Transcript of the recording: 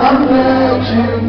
I'll you